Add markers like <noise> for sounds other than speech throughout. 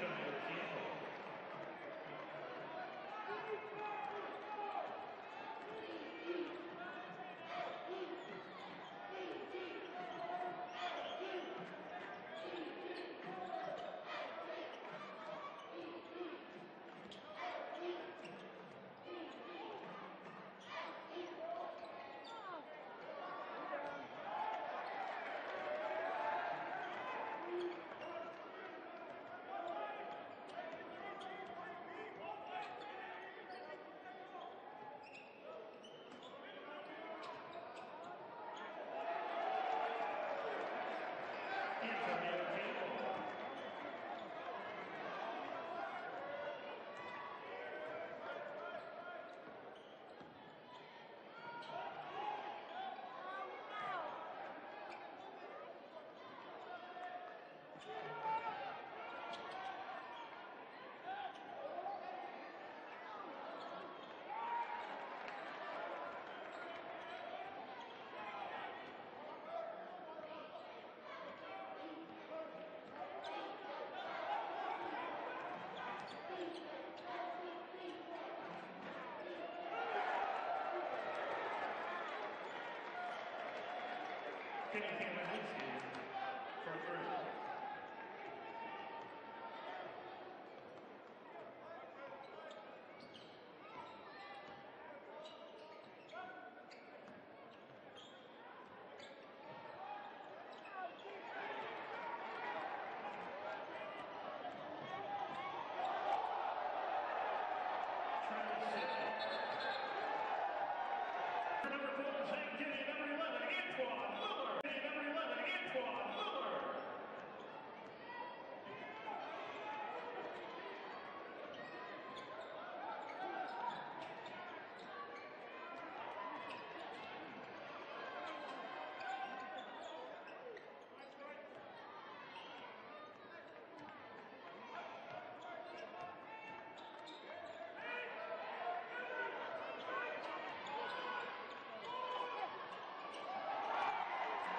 מכאן, גברתי. Kenny Kaminski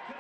Kel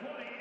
20.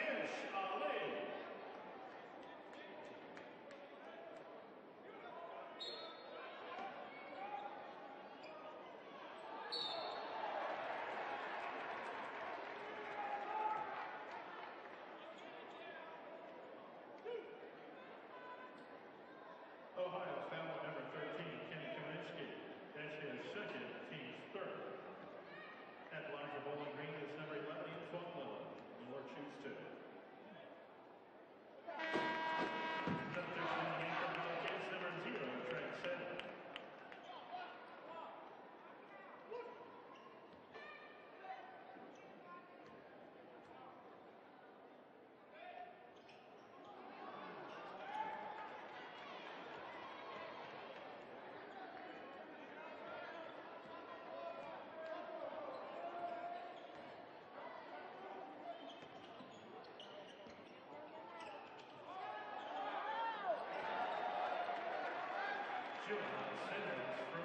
Juvenile Centers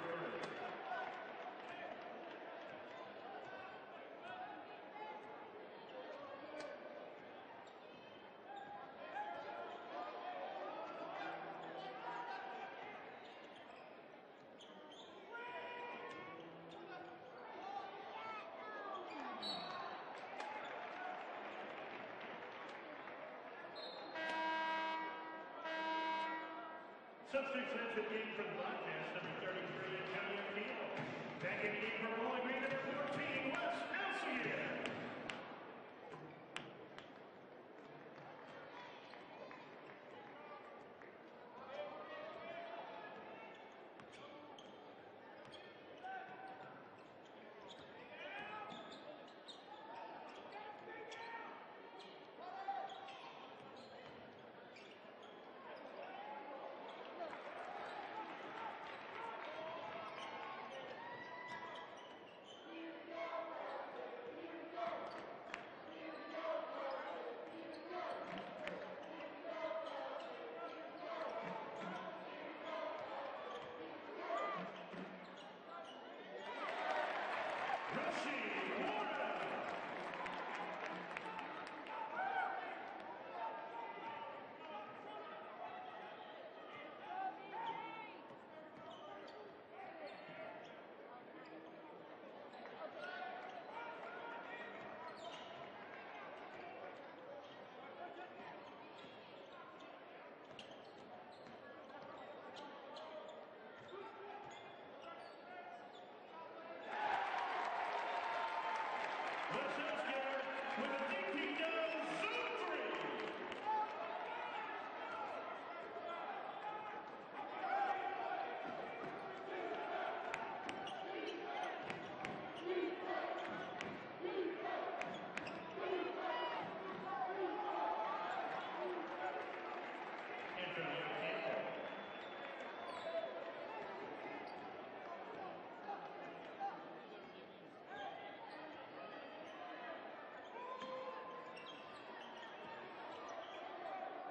Substitutes entered the game for the broadcast.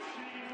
Chiefs.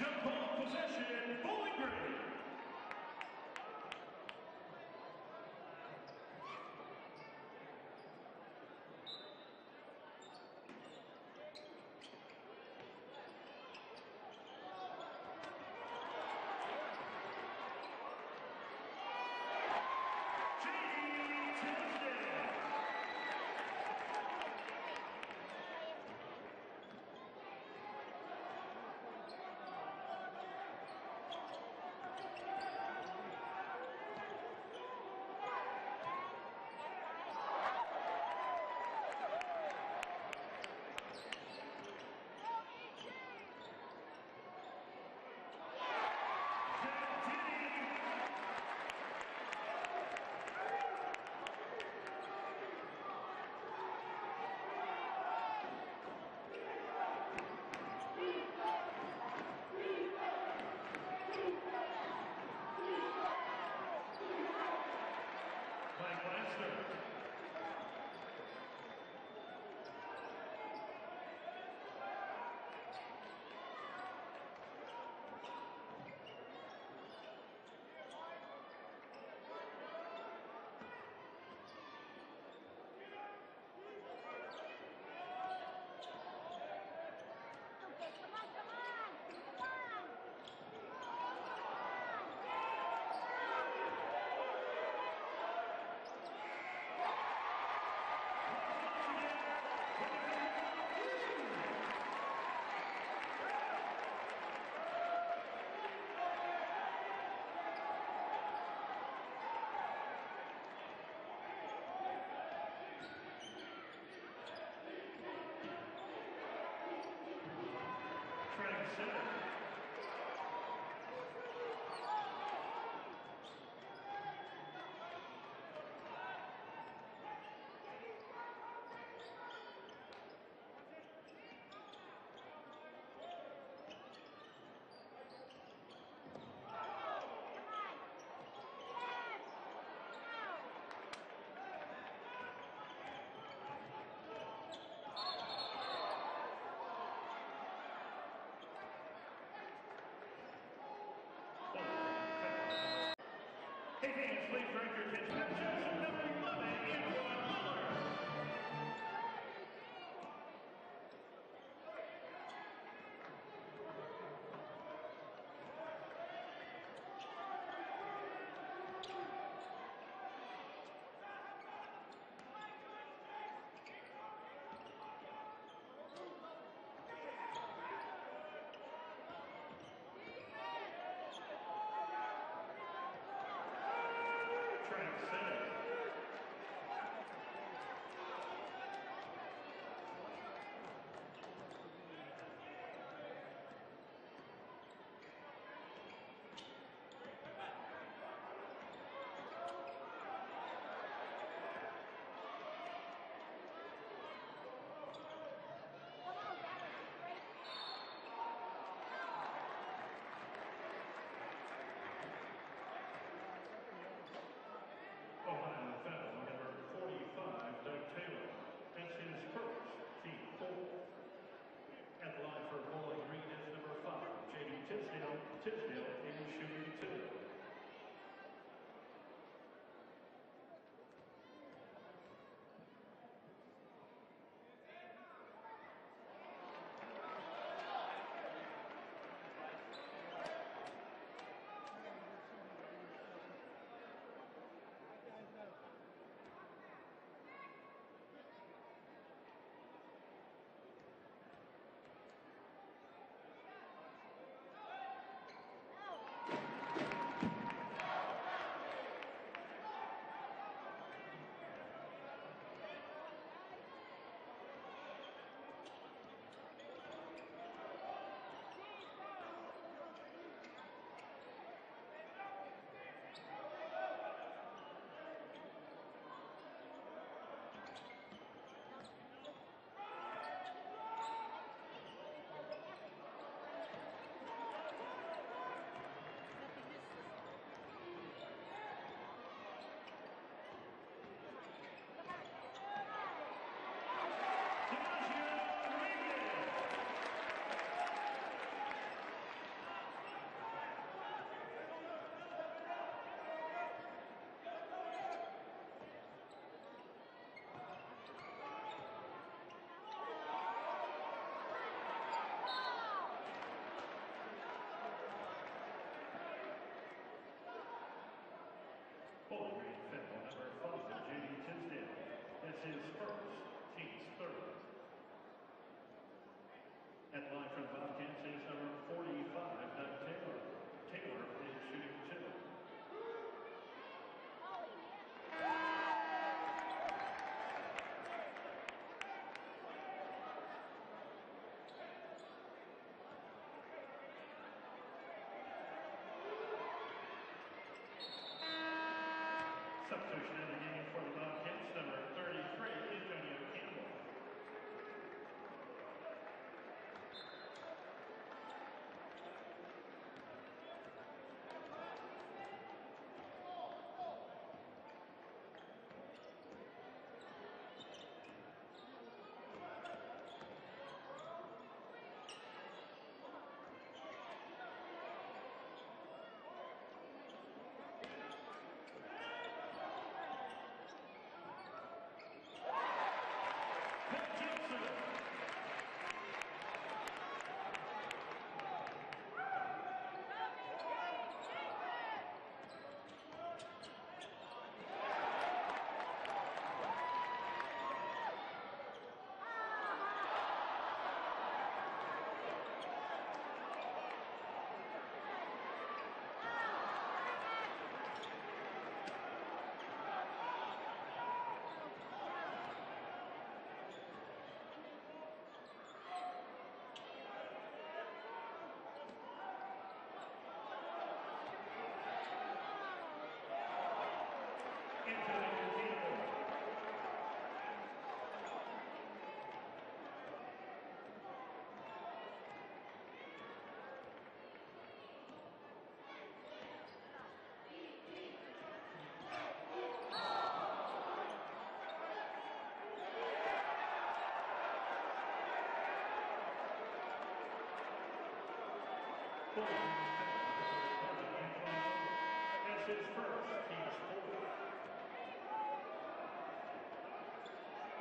Jump on possession, boy! Center. <laughs> Hey, hey, please direct your. Tisdale, Tisdale, and shooting two. Back live from Bobcat Chase number 45.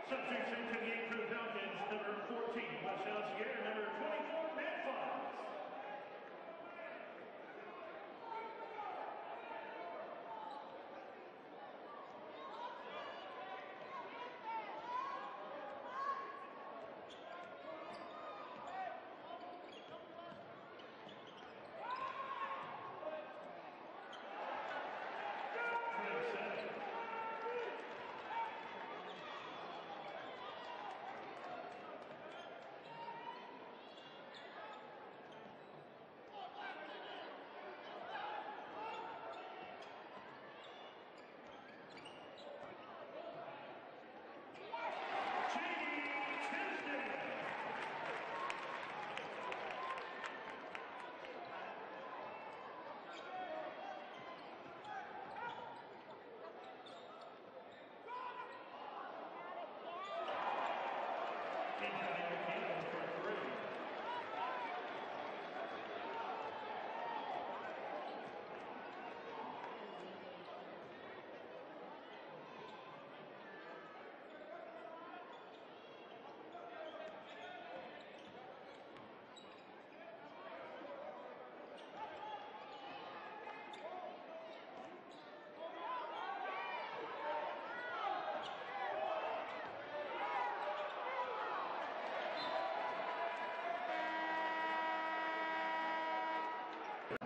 Substitution to the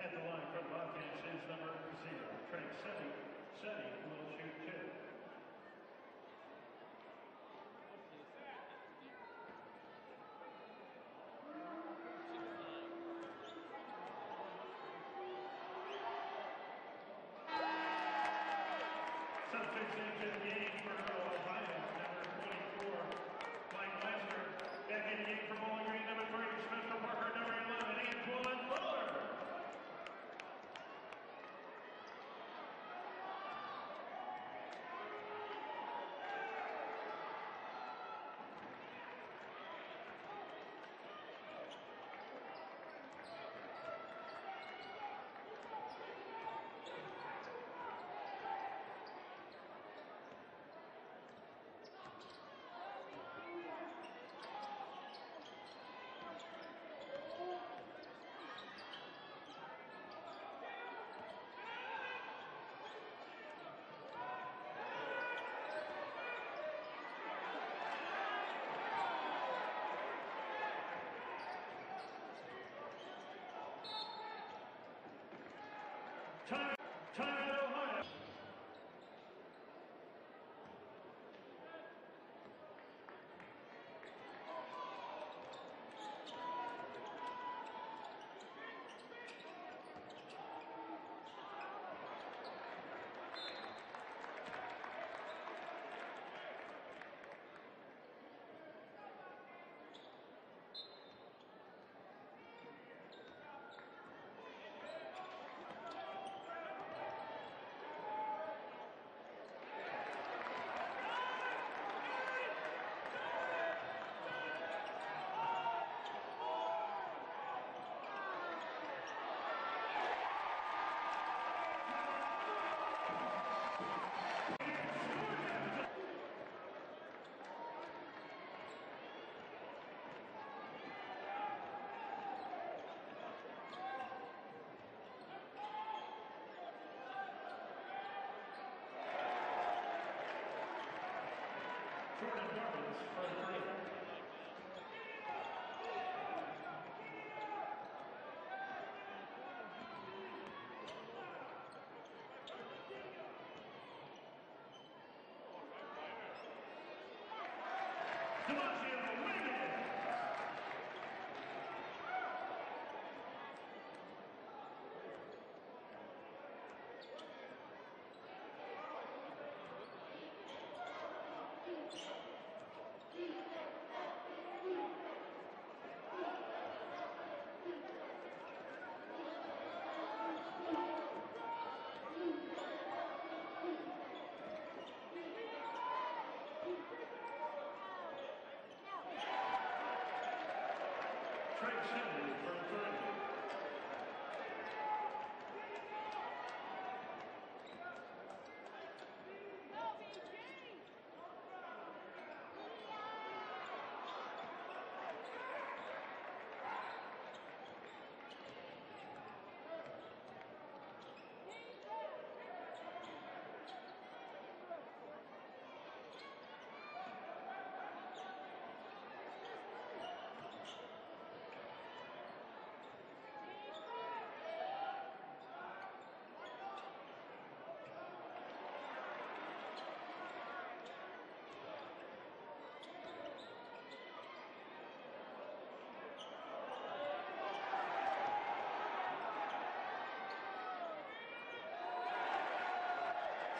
At the line for the Bobcats is number zero, Treg Setty. Setty will shoot two. Substitute into the game. Time, time Demontian Trey Sanders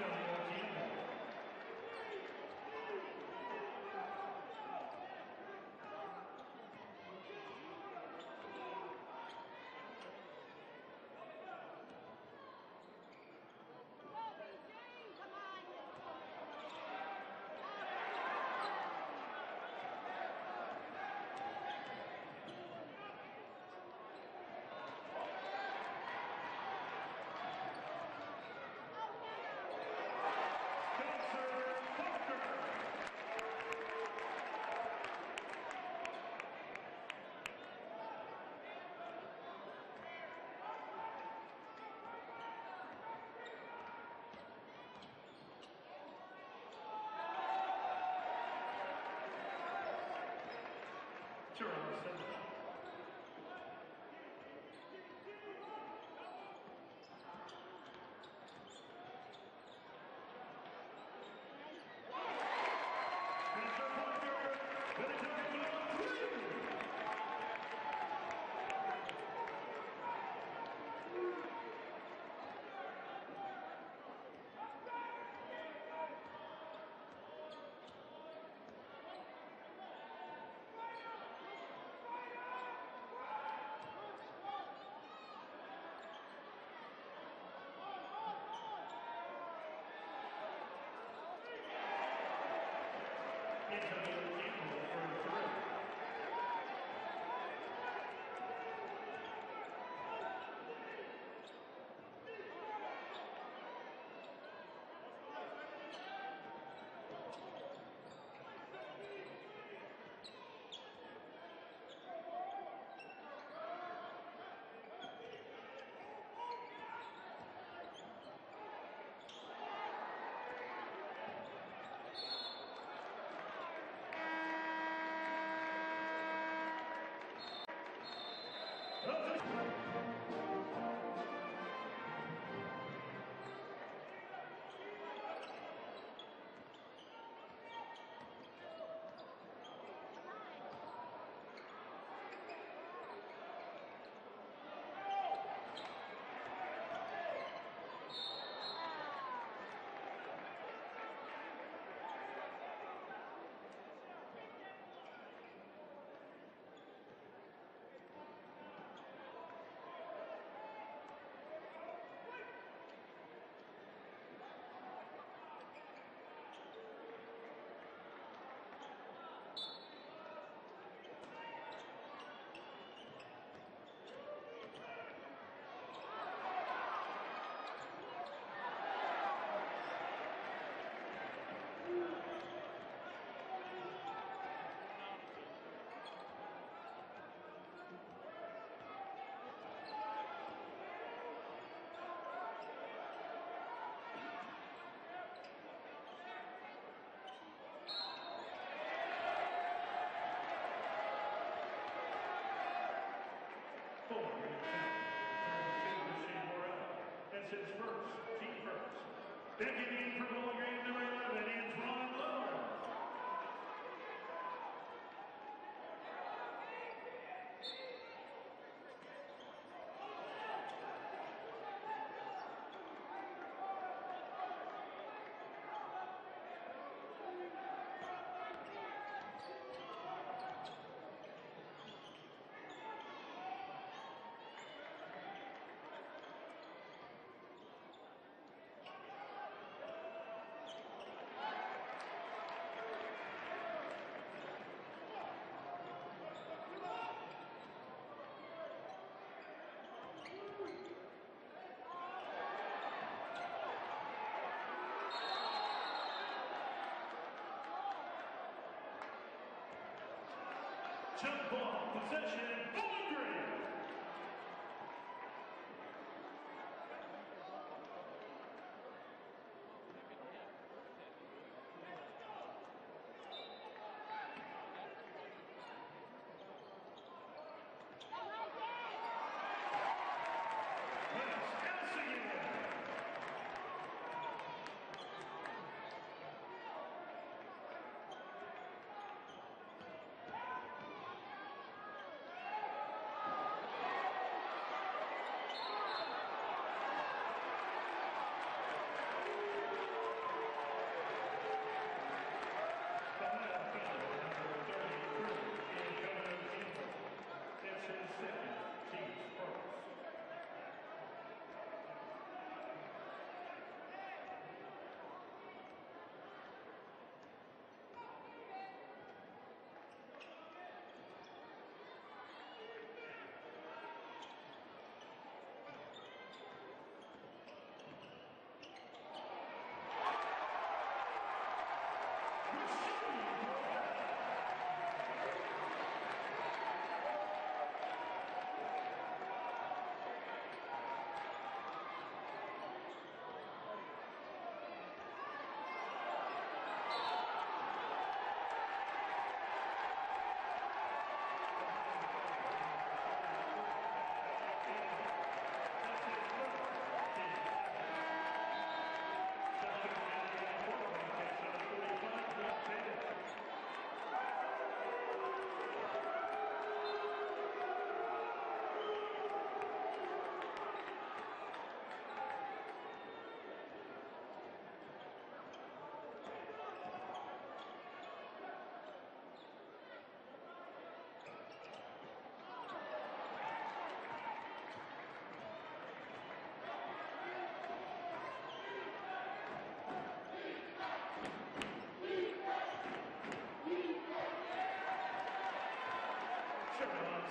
Antonio Campbell. Jaaron 何? His first, team first. Backing in for Bowling Green, number 11, Antoine Lowe. Jump ball, possession,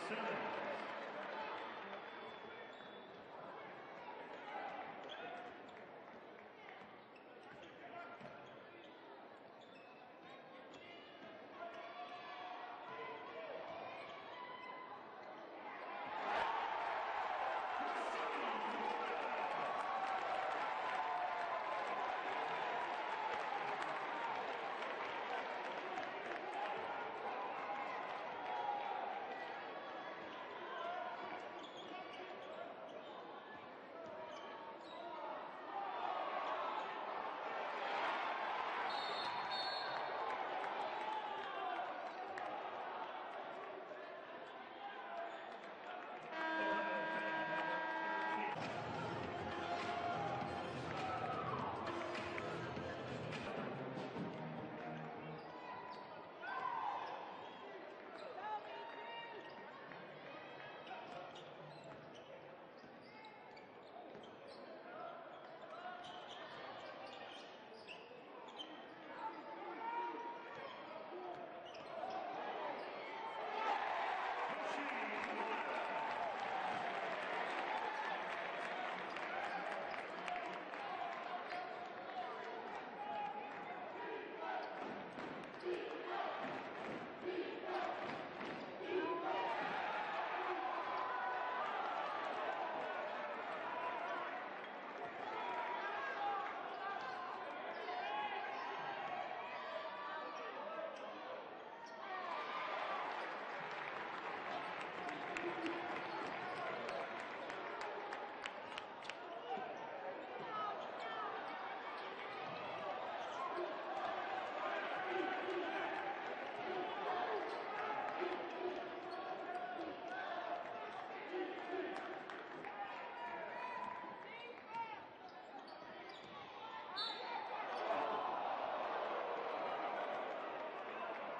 Simmons.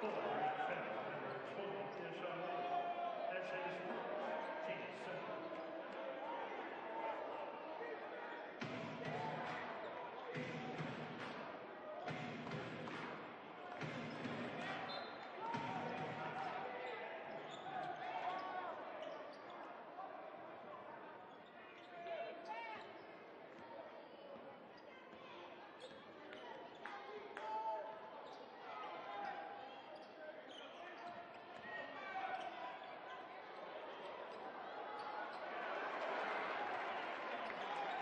Fuller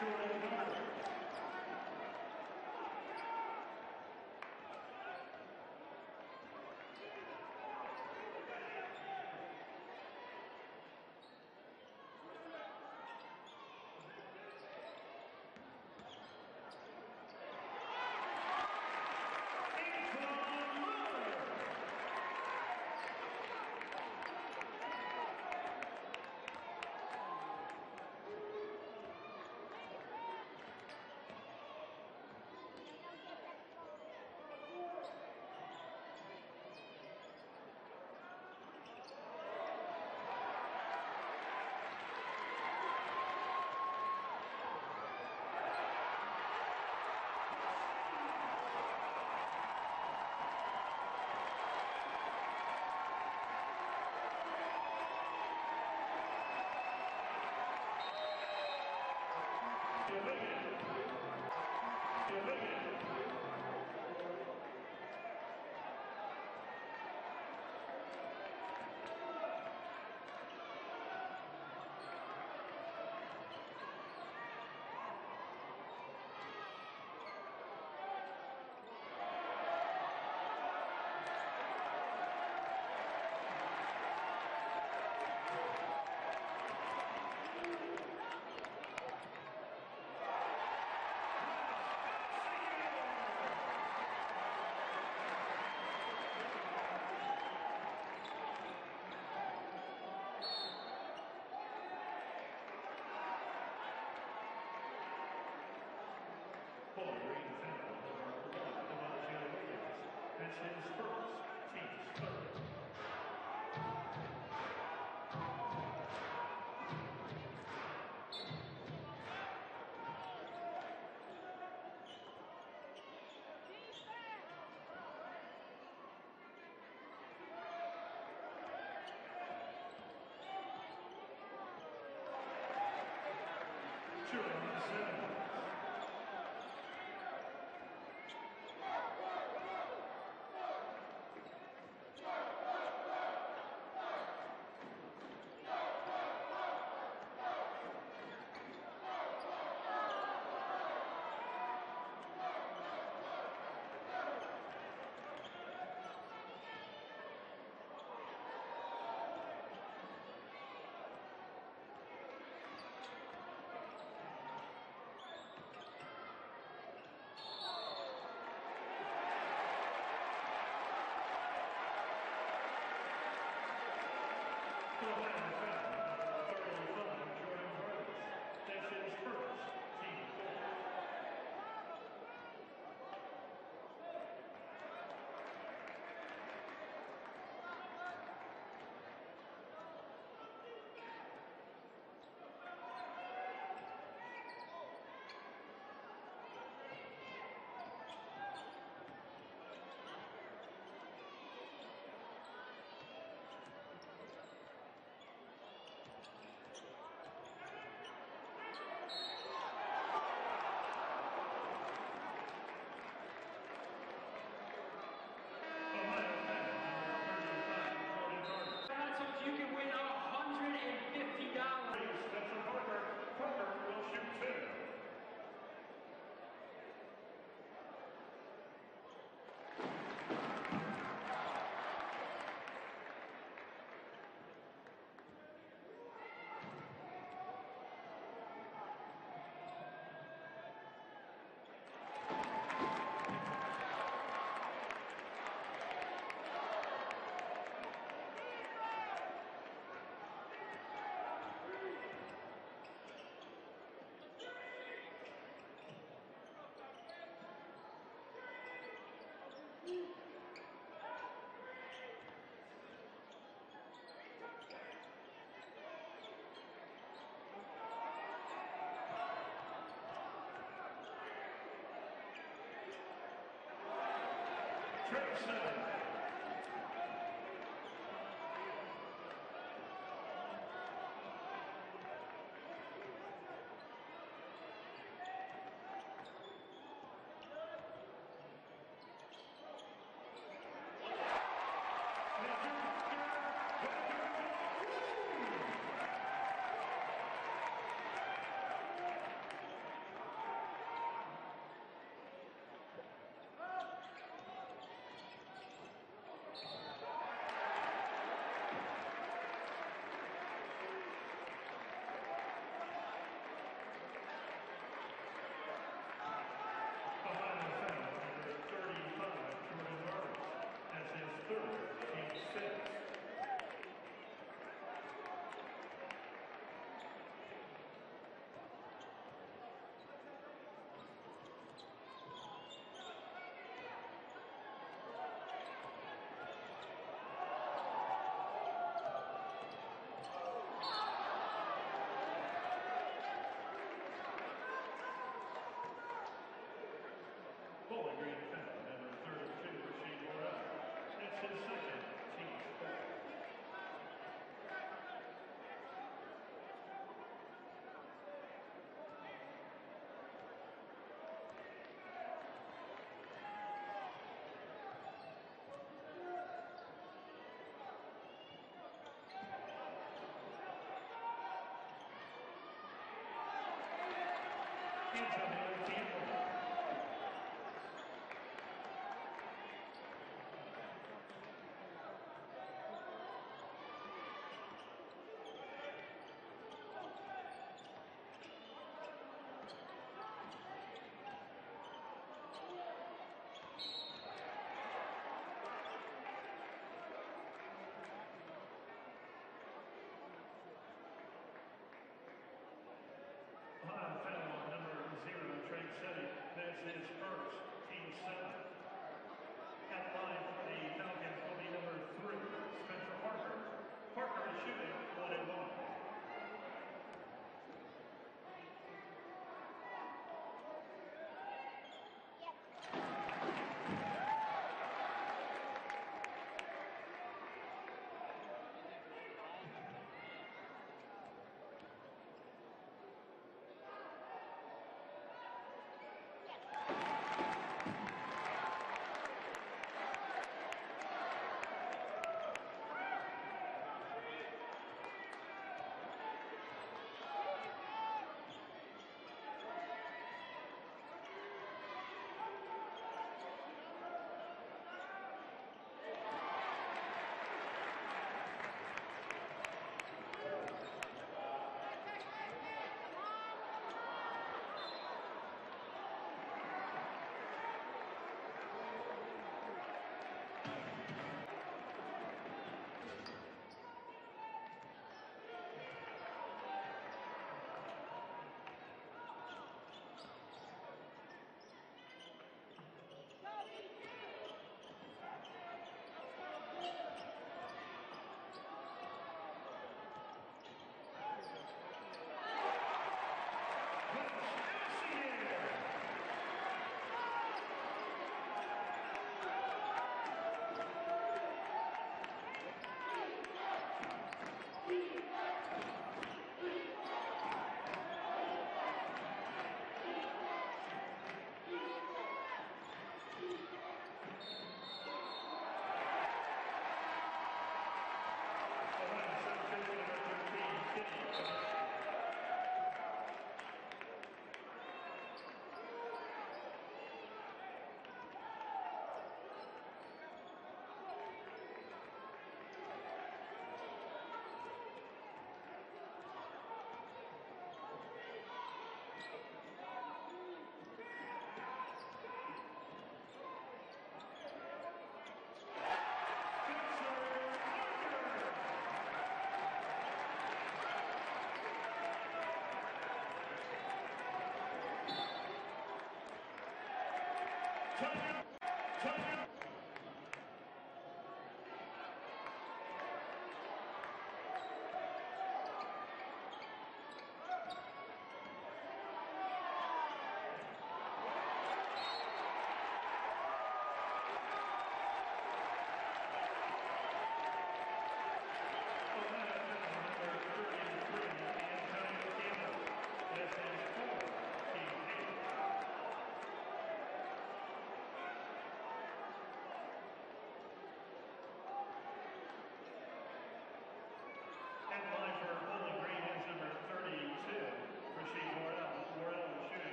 頑張れ! That's his first, Ohio foul, number 35, Jordan Harris. That's his first, team four. Ohio foul, number 35, Jordan Harris. Sponsors, you can win $150. Spencer Parker. Parker will shoot two. Trip Thank you. Antonio Campbell. China, China.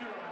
two.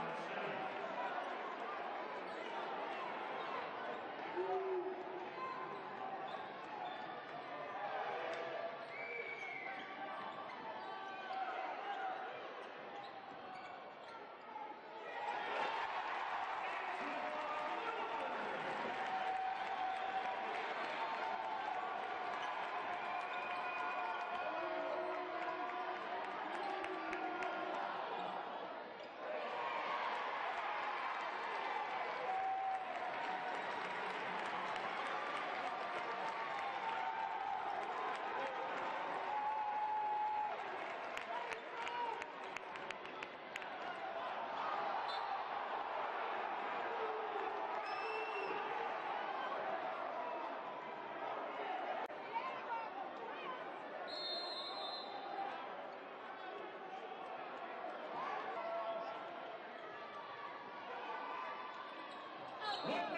Yeah.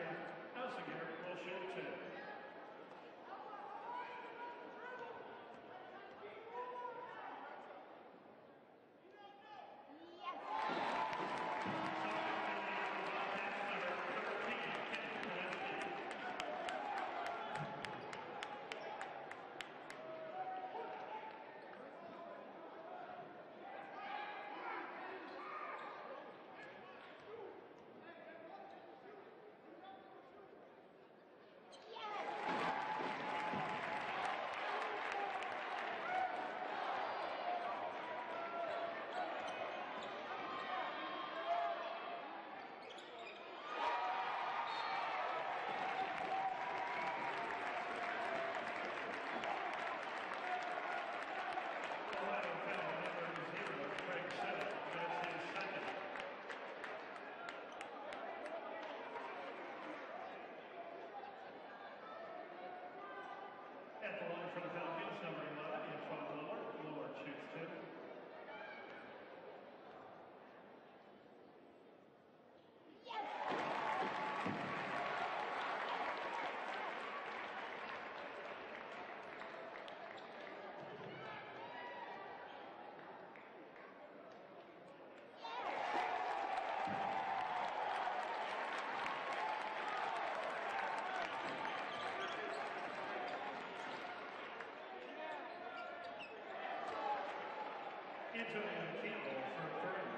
Antonio Campbell for three.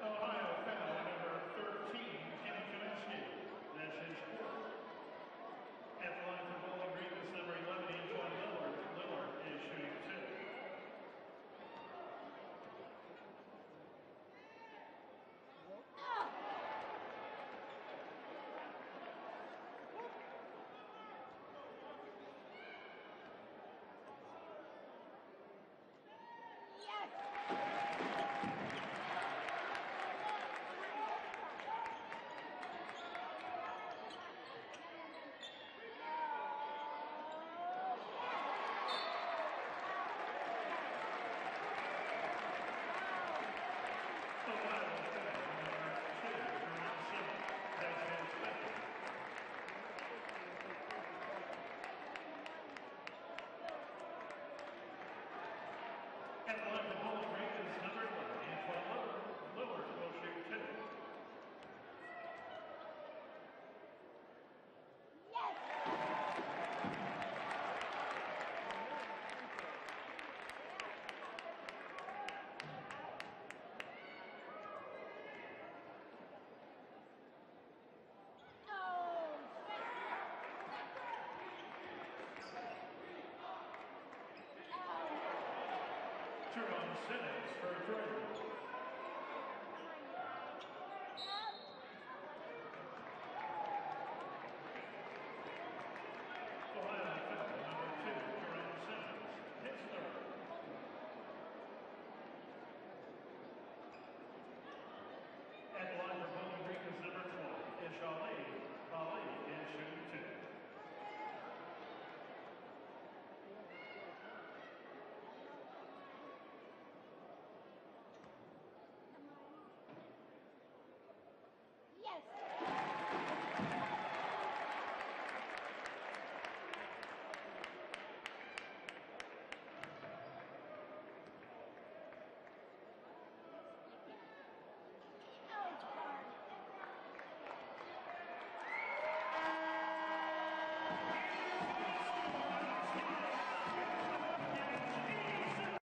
Ohio foul number 13, Kenny Kaminski. That's his fourth. At the line for Bowling Green is number 11, Antwon Lillard. Lillard is shooting two. Yes! Ohio foul number two, Jaaron Simmons. That's his fifth. At the line for Bowling Green is number 11, Antwon Lillard. Lillard will shoot two. Yes! Jaaron Simmons for three.